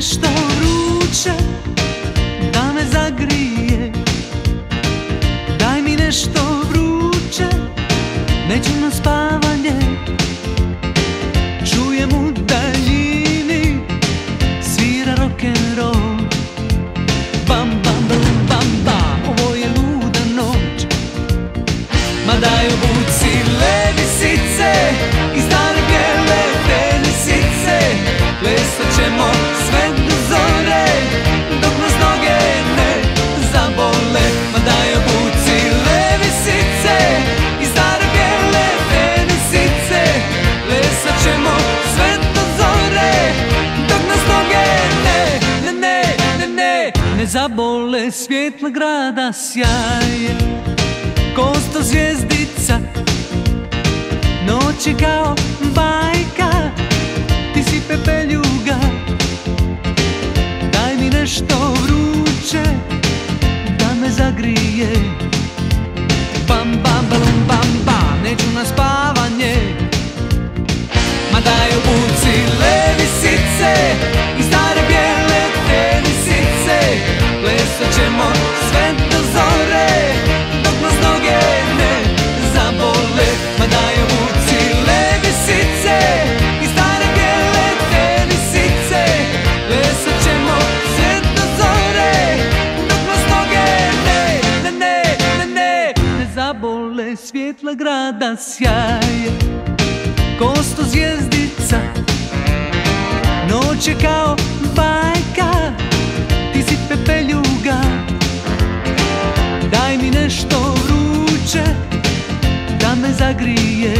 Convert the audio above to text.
nešto vruće Da me zagrije. Daj mi nešto vruće Neću na spavanje. Čujem u daljini Svira rock'n'roll. Bam, bam, bam, bam, bam Ovo je luda noć. Ma daj obuci levisice I stare bijele tenisice Plesat ćemo ne zabole svjetla grada sjaje. Kosto zvijezdica Noć je kao bajka. Ti si pepeljuga Daj mi nešto vruće Da me zagrije. Bam, bam, balum, bam, bam Neću na ćemo sve do zore Dok nas noge ne zabole. Ma daj obuci levisice I stare bijele tenisice. Plesat ćemo sve do zore Dok nas noge ne, ne, ne, ne, ne Ne zabole. Svjetla grada sjaje Kosto zvijezdica. Noć je kao Daj mi nešto vruće Da me zagrije